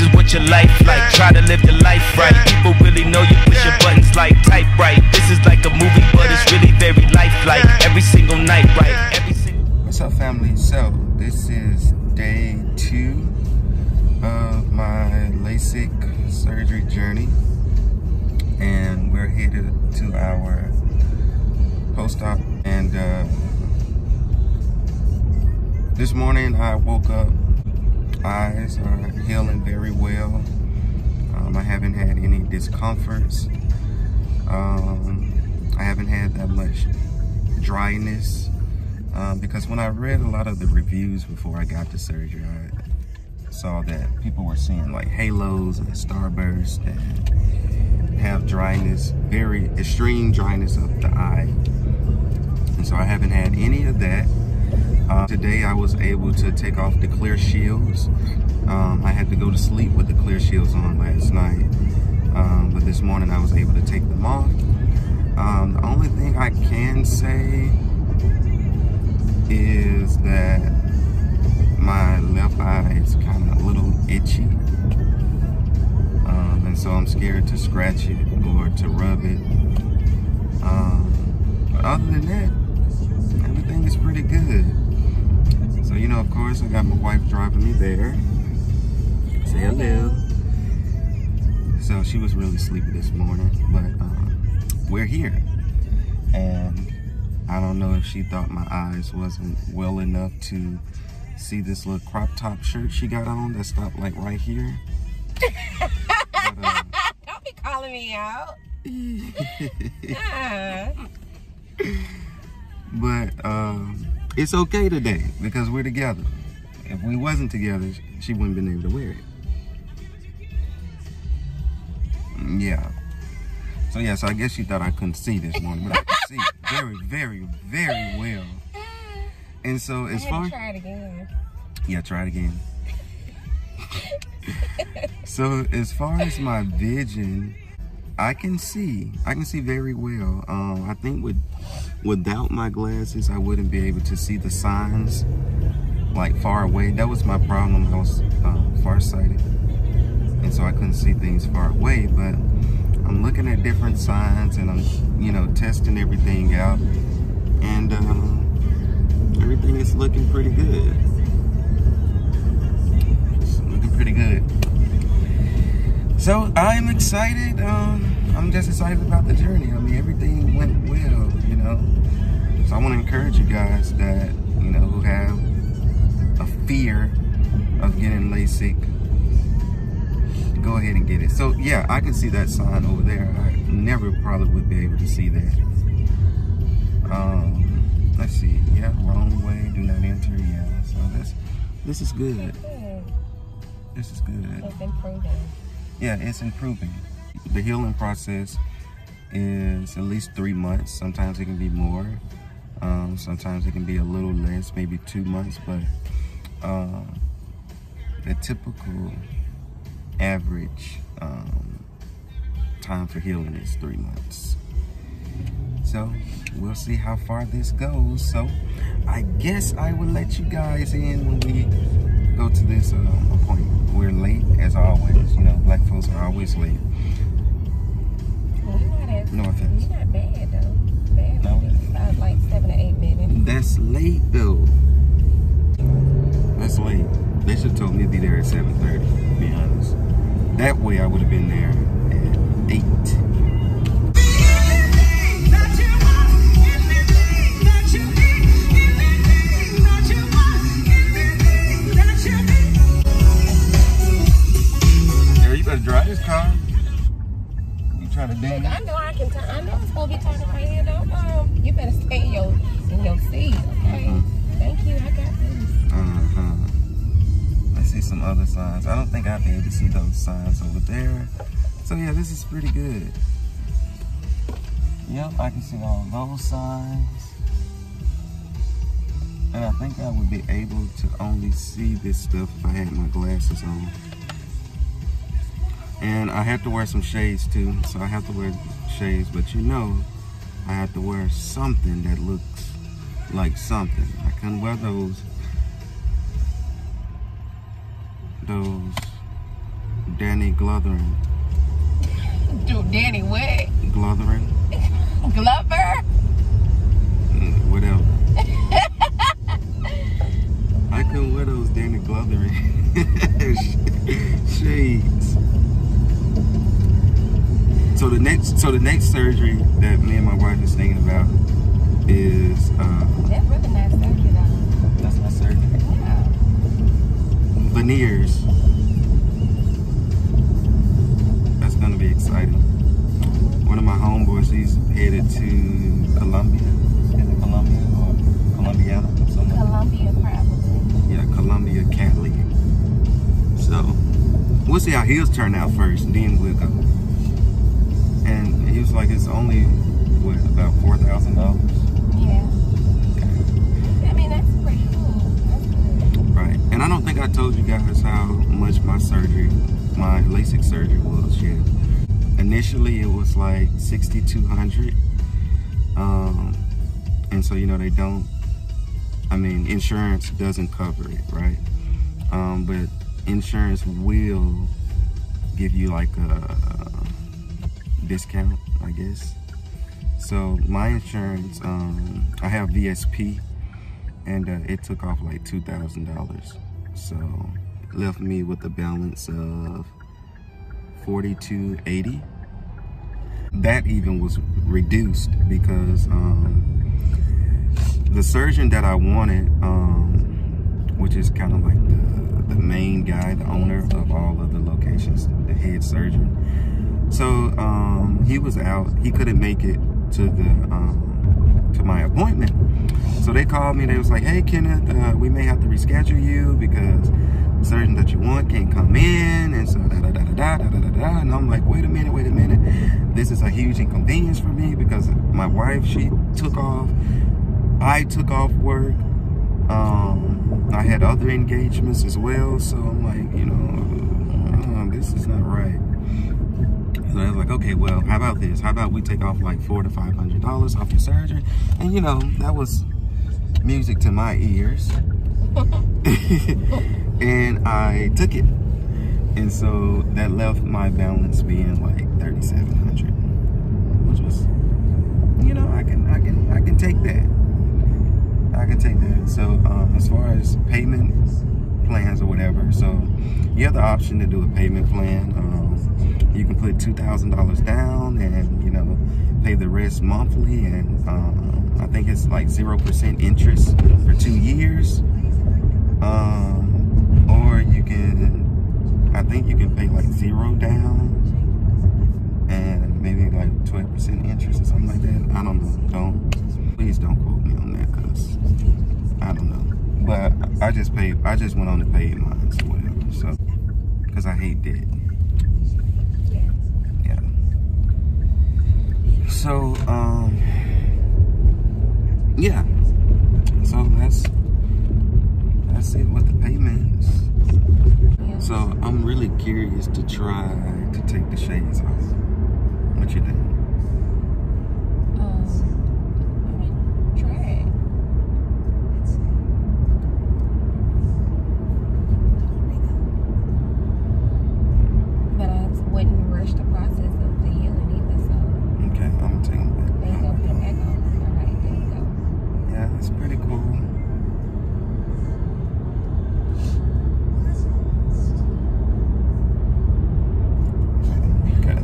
This is what your life like. Try to live your life right. People really know you push your buttons like type right. This is like a movie, but it's really very lifelike. Every single night, right? Every single. What's up, family? So this is day two of my LASIK surgery journey, and we're headed to our post-op. And uh, this morning I woke up eyes are healing very well. Um, I haven't had any discomforts. Um, I haven't had that much dryness um, because when I read a lot of the reviews before I got the surgery, I saw that people were seeing like halos and starburst and have dryness, very extreme dryness of the eye. And so I haven't had any of that. Uh, today I was able to take off the clear shields. Um, I had to go to sleep with the clear shields on last night. Um, but this morning I was able to take them off. Um, the only thing I can say is that my left eye is kind of a little itchy. Um, and so I'm scared to scratch it or to rub it. Um, but other than that, everything is pretty good. So, you know, of course, I got my wife driving me there. Say hello. So she was really sleepy this morning, but um, we're here. And I don't know if she thought my eyes wasn't well enough to see this little crop top shirt she got on that stopped like right here. but, uh, Don't be calling me out. but um, it's okay today because we're together. If we wasn't together, she wouldn't been able to wear it. Mm, Yeah. So yeah, so I guess she thought I couldn't see this morning, but I could see very, very, very well. And so as far try it again. yeah, try it again. so as far as my vision, I can see. I can see very well. Um, I think with without my glasses, I wouldn't be able to see the signs like far away. That was my problem. I was um, farsighted, and so I couldn't see things far away. But I'm looking at different signs, and I'm you know testing everything out, and um, everything is looking pretty good. It's looking pretty good. So I'm excited. Um, I'm just excited about the journey. I mean, everything went well, you know. So I want to encourage you guys that you know who have a fear of getting LASIK, go ahead and get it. So yeah, I can see that sign over there. I never probably would be able to see that. Um, let's see. Yeah, wrong way. Do not enter. Yeah. So that's this is good. This is good It's improving. Yeah, it's improving. The healing process is at least three months. Sometimes it can be more. Um, sometimes it can be a little less, maybe two months. But um, the typical average um, time for healing is three months. So we'll see how far this goes. So I guess I will let you guys in when we go to this uh, appointment. We're late as always. You know, black folks are always late. Well, you're not as, No offense. You're not bad though. Bad. No. About like seven or eight minutes. That's late though. That's late. They should have told me to be there at 7.30, to be honest. That way I would have been there You drive this car. You trying to ding I know I can turn. I know I'm supposed to be turning my head up. Um, you better stay in your in your seat, okay? Mhm. Thank you. I got this. Uh-huh. I see some other signs. I don't think I'll be able to see those signs over there. So yeah, this is pretty good. Yep, I can see all those signs. And I think I would be able to only see this stuff if I had my glasses on. And I have to wear some shades too, so I have to wear shades, but you know, I have to wear something that looks like something. I can wear those those Danny Glothering. Dude, Danny what? Glothering? Glover? Mm, whatever. I couldn't wear those Danny Glothering shades. So the next, so the next surgery that me and my wife is thinking about is uh, That's really nice surgery though. that's my surgery. Yeah. Veneers. That's gonna be exciting. One of my homeboys, he's headed to Colombia. Is it Colombia or Colombiana? Something like. Columbia probably. Yeah, Columbia Catholic. So we'll see how his turn out first, and then we'll go. And he was like, it's only what about four thousand dollars. Yeah. I mean that's pretty cool. That's good. Right. And I don't think I told you guys how much my surgery, my LASIK surgery was yet. Initially, it was like 6,200. Um, and so, you know, they don't, I mean, insurance doesn't cover it, right? Um, but insurance will give you like a, discount, I guess. So my insurance, um, I have VSP and uh, it took off like two thousand dollars. So left me with a balance of forty two eighty. That even was reduced because um, the surgeon that I wanted, um, which is kind of like the, the main guy, the owner of all of the locations, the head surgeon. So um, he was out. He couldn't make it to the um, to my appointment. So they called me. They was like, "Hey, Kenneth, uh, we may have to reschedule you because the surgeon that you want can't come in." And so da da da da da da da da. And I'm like, "Wait a minute, wait a minute. This is a huge inconvenience for me because my wife she took off. I took off work. Um, I had other engagements as well. So I'm like, you know, uh, this is not right." So I was like, okay, well, how about this? How about we take off like four to five hundred dollars off your surgery? And you know, that was music to my ears. and I took it. And so that left my balance being like thirty seven hundred. Which was you know, I can I can I can take that. I can take that. So um, as far as payment plans or whatever, so you have the option to do a payment plan. Um, you can put two thousand dollars down and you know pay the rest monthly, and um, I think it's like zero percent interest for two years. Um, or you can, I think you can pay like zero down and maybe like twelve percent interest or something like that. I don't know. Don't please don't quote me on that because I don't know. But I just paid. I just went on to pay mine whatever. So because I hate debt. Yeah. Yeah. So, um, yeah. So that's that's it with the payments. So I'm really curious to try to take the shades off. What you think? Um, I mean, try it. But I wouldn't rush the process of the healing either, so Okay, I'm gonna take them back. they go come back on. All right, there you go. Yeah, it's pretty cool. Okay.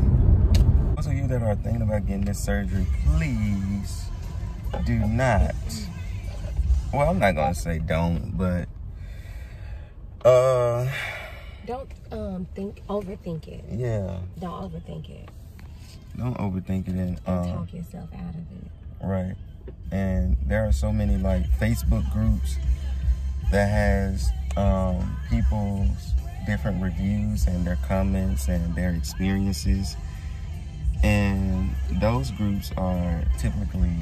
Those of you that are thinking about getting this surgery, please do not. Well, I'm not gonna say don't, but uh, Don't um think overthink it. yeah, Don't overthink it. don't overthink it and Don't um, talk yourself out of it. Right. And there are so many like Facebook groups that has um, people's different reviews and their comments and their experiences. And those groups are typically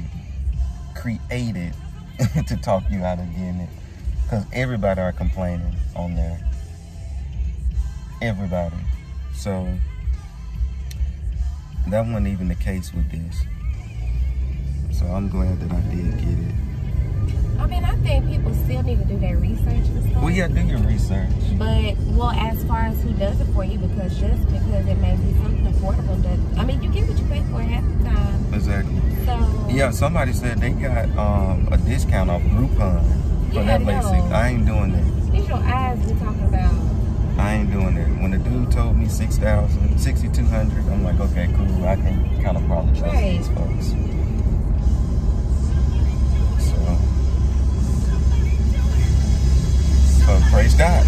created to talk you out of getting it. Because everybody are complaining on there. Everybody. So that wasn't even the case with this. So I'm glad that I did get it. I mean, I think people still need to do their research and stuff. Well, yeah, do your research. But well, as far as who does it for you, because just because it may be something affordable, does I mean, you get what you pay for half the time. Exactly. So Yeah, somebody said they got um, a discount off Groupon for Yeah, that. LASIK. I ain't doing that. These your eyes we talking about. I ain't doing that. When the dude told me 6,000, 6,200, I'm like, okay, cool. I can kind of probably trust Right. these folks. So praise God.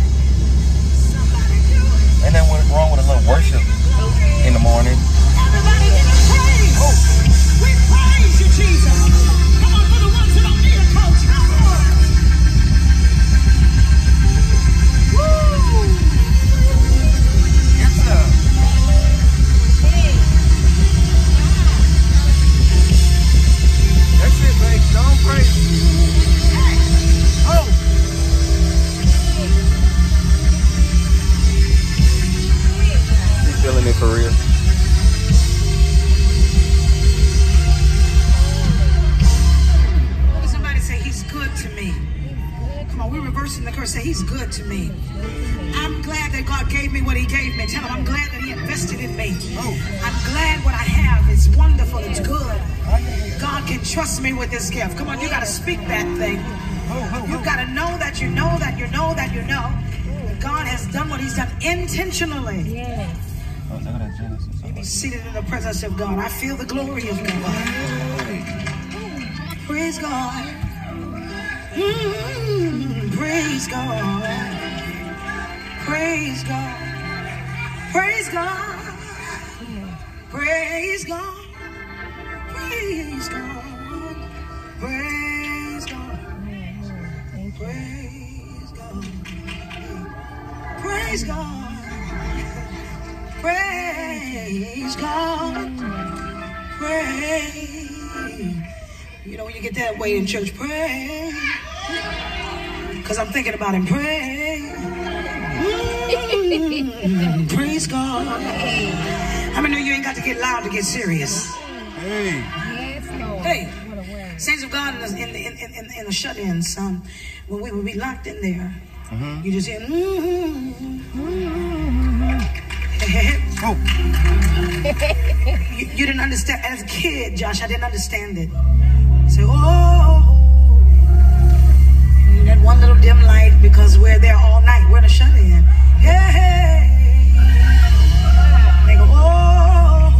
Ain't that what's wrong with a little worship in the morning? Everybody give him praise. We praise you, Jesus. What He's done intentionally. Yes. Look at that Genesis. Be seated in the presence of God. I feel the glory of God. Praise God. Mm, praise God. Praise God. Praise God. Praise God. Praise God. Praise God. Praise God. Praise God. Praise. You know, when you get that way in church, pray. Because I'm thinking about him. Pray. Mm, praise God. How many of you ain't got to get loud to get serious? Hey. Hey. What a word. Saints of God in the, in the, in, in, in the shut-ins, um, when we would be locked in there, you just hear, mm, Oh. you, you didn't understand. As a kid, Josh, I didn't understand it. Say, oh, that one little dim light because we're there all night. We're in a shut-in. Hey, they go, oh.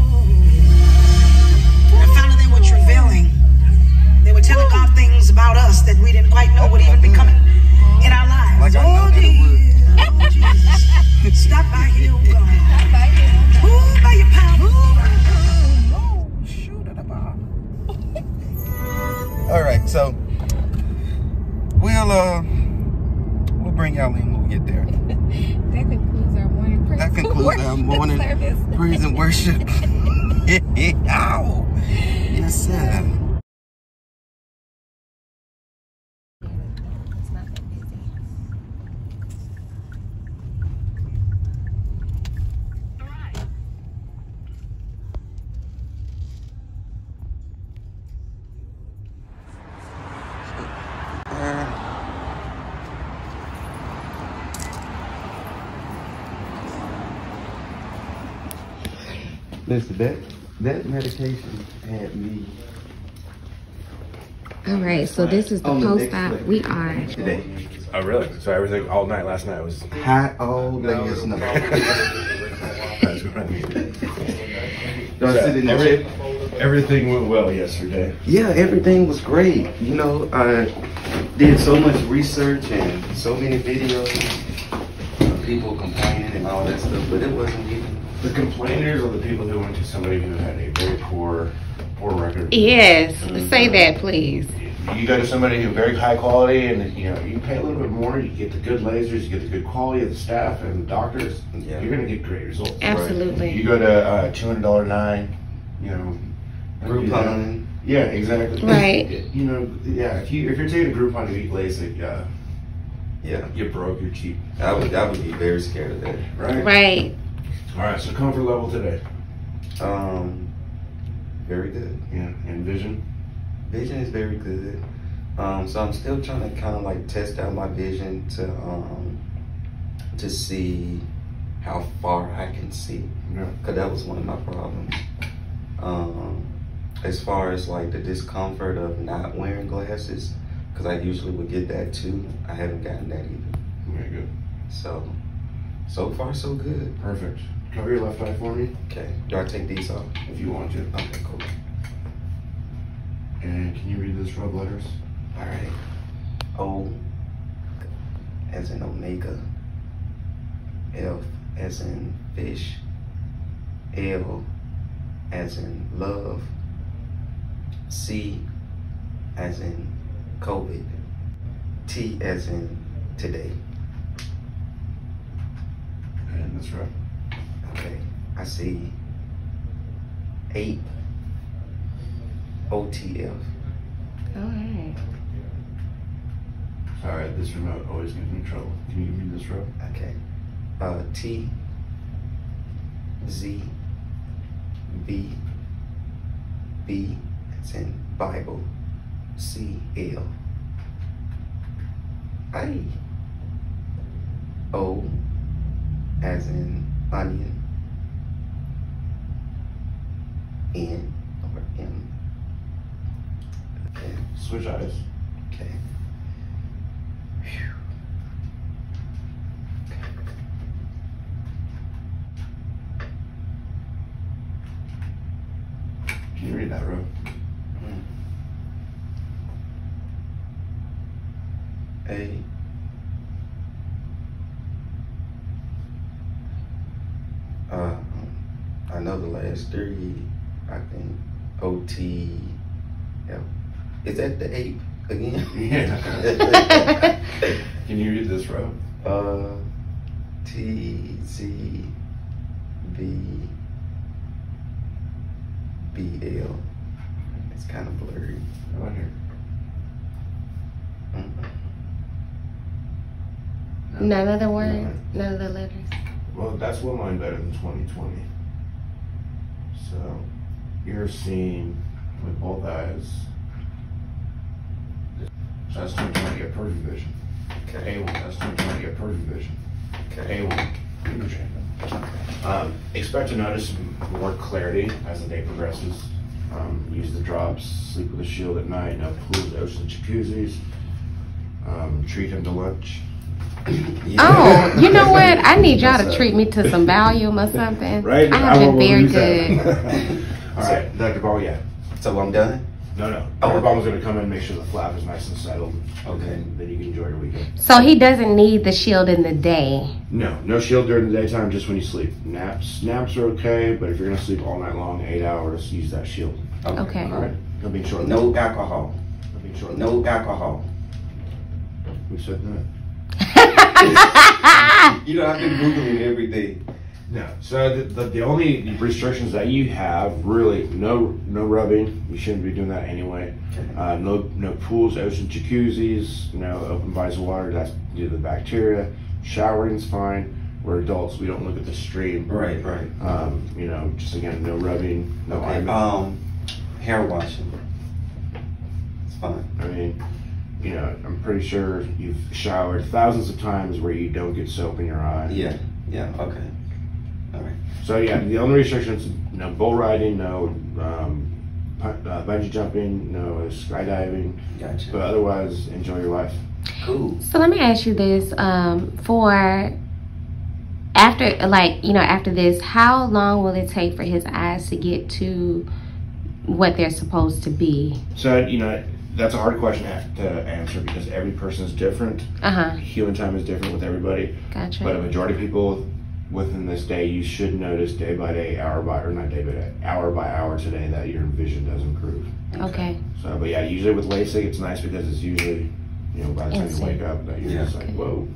And finally, they were travailing. They were telling God things about us that we didn't quite know would even be coming in. Like I know oh, that it would. Jesus. Oh, Jesus. Stop by here, oh God. Bye, you. Ooh, by your power. Oh, shoot at the bar. All right, so we'll uh we'll bring y'all in when we get there. That concludes our morning prayer. That concludes our morning service. praise and worship. Ow. Yes, sir. It's not that busy. Listen, that that medication had me All right, so this is the On the post next op. leg. We are. today. Oh, really? So everything all night last night was. High all day is no. That's great. Don't sit in there. Every- everything went well yesterday. Yeah, everything was great. You know, I did so much research and so many videos of people complaining and all that stuff, but it wasn't even. The complainers are the people who went to somebody who had a very poor, poor record. Yes, say that, please. You go to somebody who very high quality, and you know you pay a little bit more. You get the good lasers, you get the good quality of the staff and the doctors. Yeah. You're gonna get great results. Absolutely. You go to uh, two hundred dollar nine, you know. Groupon. Yeah, exactly. Right. You know, yeah. If you if you're taking a Groupon to eat LASIK, uh, Yeah, you're broke. You're cheap. I would. I would be very scared of that. Right. Right. All right. So comfort level today. Um, very good. Yeah. And vision. Vision is very good. Um, so I'm still trying to kind of like test out my vision to um, to see how far I can see, Yeah. because that was one of my problems. Um, as far as like the discomfort of not wearing glasses, because I usually would get that too. I haven't gotten that either. Very good. So, so far so good. Perfect. Cover your left eye for me Okay. Do I take these off? if you want to. Okay, cool. And can you read the shrub letters? All right. O as in Omega. F as in fish. L as in love. C as in COVID. T as in today. And that's right. Okay. I see ape. OTF. All right. Sorry, this remote always gives me trouble. Can you give me this remote? Okay. Uh, T Z B B it's in Bible C L I O as in onion N or M okay Switch eyes. okay Phew. Can you read that row? Mm. A uh, I know the last three. I think O T L. Is that the ape again? Yeah. Can you read this row? uh, T Z B B L. It's kind of blurry. Right here. Mm-mm. None of the words, none of the letters. Well, that's one line better than 2020. So you're seeing with both eyes. So that's 2020 get perfect vision. Okay. A1, that's 2020 get perfect vision. Okay. A1. Um, expect to notice more clarity as the day progresses. Um, use the drops, sleep with a shield at night, no pools, oceans, jacuzzis. Um, treat him to lunch. Oh, you know what? I need y'all to treat me to some volume or something. Right? I have will been very good. that. All right, Dr. Ball, yeah. So I'm done. No, no. Oh, Dr. okay. Ball's going to come in and make sure the flap is nice and settled. Okay. And then you can enjoy your weekend. So he doesn't need the shield in the day. No, no shield during the daytime, just when you sleep. Naps, naps are okay, but if you're going to sleep all night long, eight hours, use that shield. Okay. All right? He'll be short. No alcohol. He'll be short. No alcohol. We said that. You know, I've been googling everything. No. So the, the, the only restrictions that you have really no no rubbing. You shouldn't be doing that anyway. Uh, no no pools, ocean jacuzzis. No open bodies of water. That's due to the bacteria. Showering's fine. We're adults. We don't look at the stream. Right, right. Um, you know, just again, no rubbing, no Okay. Um, hair washing. It's fine. I mean, you know, I'm pretty sure you've showered thousands of times where you don't get soap in your eye. Yeah, yeah. Okay. All right. So yeah, the only restrictions: no bull riding, no um, pu- uh, bungee jumping, no skydiving. Gotcha. But otherwise, enjoy your life. cool. So let me ask you this: um, for after, like you know, after this, how long will it take for his eyes to get to what they're supposed to be? So you know, that's a hard question to to answer because every person is different. Uh huh. Human time is different with everybody. Gotcha. But a majority of people within this day, you should notice day by day, hour by or not day by day, hour by hour today that your vision does improve. okay. So, but yeah, usually with LASIK, it's nice because it's usually, you know, by the time you wake up, that you're Yeah. just like, whoa,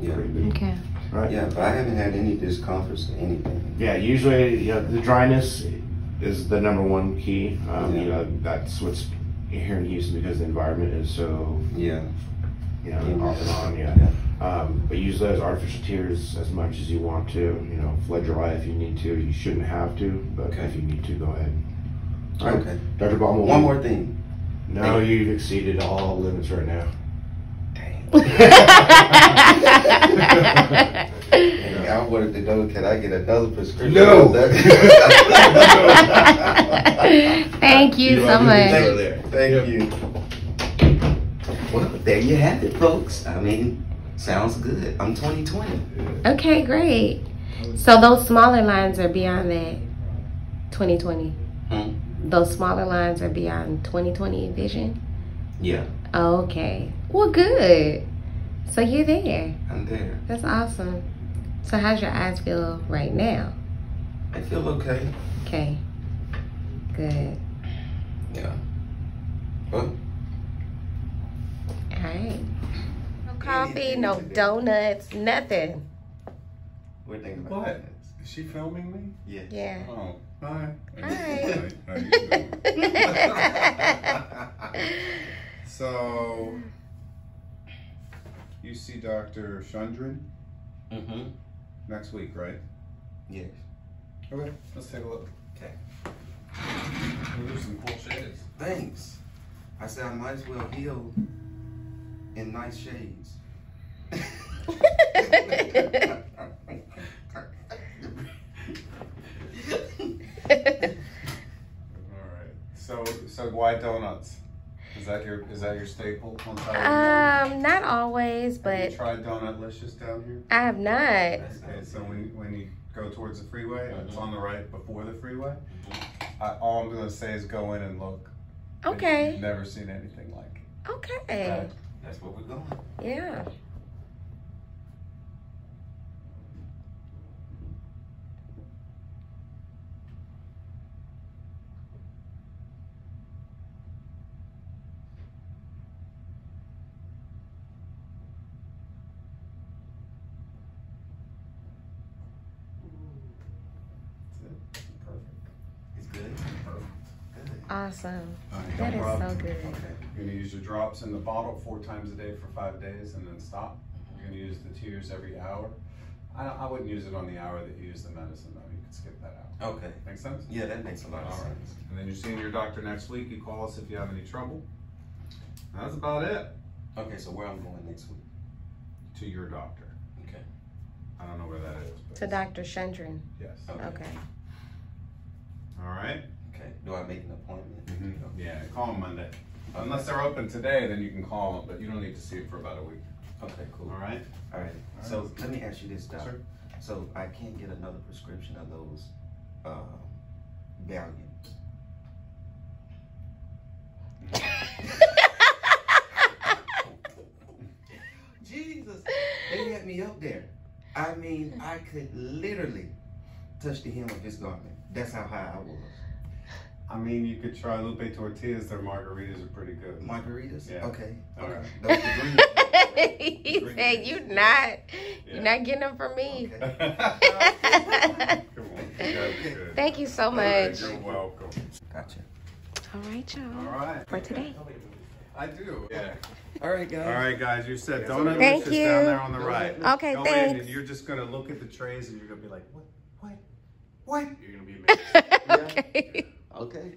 Yeah. Okay. right? Yeah, but I haven't had any discomforts or anything. Yeah, usually, you know, the dryness is the number one key. Um, You Yeah. know, that's what's here in Houston because the environment is so, Yeah. you know, Yeah. off and on. Yeah. Yeah. Um, but use those artificial tears as much as you want to. You know, flood your eye if you need to. You shouldn't have to, but Okay. if you need to, go ahead. All right. Okay. Dr. Baum will One more thing. No, you've exceeded all limits right now. And I wanted to know, can I get another prescription? No. Thank you so don't need to much. go there. Thank Yep. you. Well, there you have it, folks. I mean, sounds good. I'm 2020. Okay, great. So those smaller lines are beyond that 2020. Hmm? Those smaller lines are beyond 2020 vision. Yeah, Okay. Well, good. So you're there. I'm there. That's awesome. So how's your eyes feel right now? I feel okay. Okay. Good. Yeah. Well, All right. No coffee, no donuts, nothing. we're thinking about What? that. Is she filming me? Yeah. Yeah. Oh, hi. Hi. How so, you see Dr. Shundrin Mm-hmm. next week, right? Yes. Okay, let's take a look. Okay. Those are some cool shades. Thanks. I said I might as well heal in nice shades. All right. So, so why donuts? Is that your is that your staple on Saturday morning? Um, not always, Have but you tried Donutlicious down here? I have not. Okay, so when, when you go towards the freeway, it's on the right before the freeway. I, all I'm gonna say is go in and look. And Okay. You've never seen anything like it. Okay. That's what we're going. Yeah. That's it. Perfect. It's good. Perfect. Good. Awesome. All right, That no is problem. so good. Okay. You're gonna use your drops in the bottle four times a day for five days and then stop. Mm-hmm. You're gonna use the tears every hour. I, I wouldn't use it on the hour that you use the medicine though. You could skip that out. Okay. Make sense? Yeah, that makes a lot of All right. sense. And then you're seeing your doctor next week. You call us if you have any trouble. That's about it. Okay, so where I'm going next week? To your doctor. Okay. I don't know where that is. To Dr. Shundrin. Yes. Okay. Okay. All right. Okay. Do I make an appointment? Mm-hmm. Yeah, call them Monday. Unless they're open today, then you can call them, but you don't need to see it for about a week. Okay, cool. All right. All right. All So right. let me ask you this, Doc. Sure. So I can't get another prescription of those uh, Valium. Jesus, they had me up there. I mean, I could literally touch the hem of his garment. That's how high I was. I mean, you could try Lupe Tortillas. Their margaritas are pretty good. Margaritas? Yeah. Okay. All right. Those the green. he said, "You not, you're not getting them from me." Okay. You guys are good. Thank you so All right, much. You're welcome. Gotcha. All right, y'all. All right. For today. I do. Yeah. All right, guys. All right, guys. You said donut Thank Delicious you. down there on the right. Okay, Go in and you're just gonna look at the trays and you're gonna be like, what, what, what? You're gonna be amazed. okay. Okay.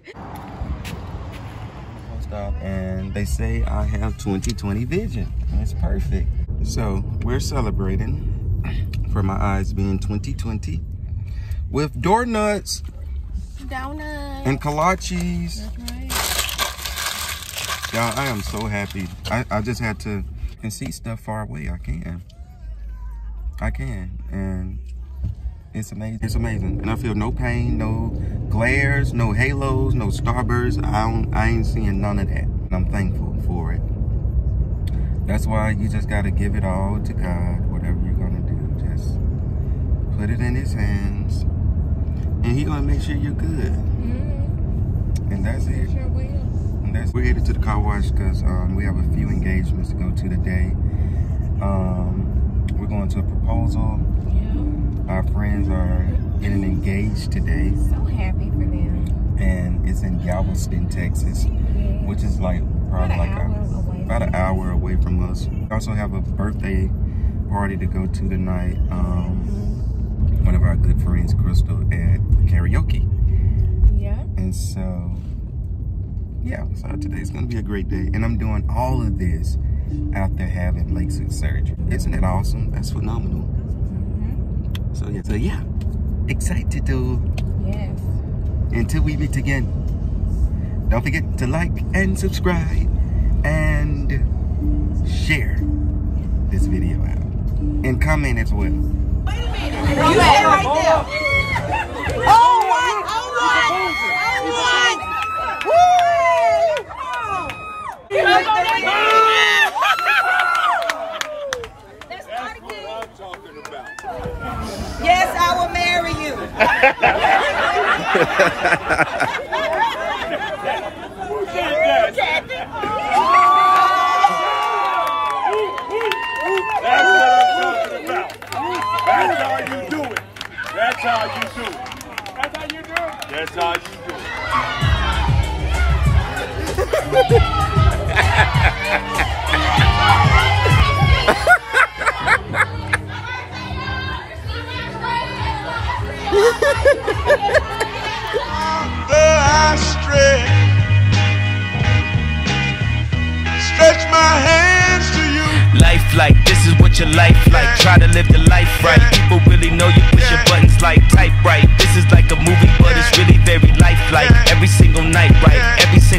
Stop, and they say I have 20/20 vision. That's perfect. So we're celebrating for my eyes being 20/20 with door nuts Donut. and kolaches. Right. Y'all, I am so happy. I, I just had to can see stuff far away. I can. I can. And it's amazing. It's amazing. And I feel no pain, no glares, no halos, no starbursts. I don't I ain't seeing none of that. And I'm thankful for it. That's why you just gotta give it all to God, whatever you're gonna do. Just put it in his hands. And he gonna make sure you're good. And that's it. Sure. And that's, we're headed to the car wash because um, we have a few engagements to go to today. Um, we're going to a proposal. Yeah. Our friends are getting engaged today, So happy for them. and it's in Galveston, Texas, which is like probably About like an hour away a, about an hour away from us. We also have a birthday party to go to tonight. Um, one of our good friends, Crystal, at karaoke. Yeah. And so, yeah, so today's gonna be a great day. And I'm doing all of this after having LASIK surgery. Isn't it awesome? That's phenomenal. So yeah, so yeah, excited to. Yes. Until we meet again, don't forget to like and subscribe and share this video out and comment as well. Wait a minute. You had right there. Oh, what? Oh, what? Oh, what? Woo! Yes, I will marry you. That's how you do it. That's how you do it. That's how you do it. Stretch my hands to you. Life like this is what your life like. Try to live the life right. People really know you push your buttons like type right. This is like a movie, but it's really very lifelike. Every single night, right? Every single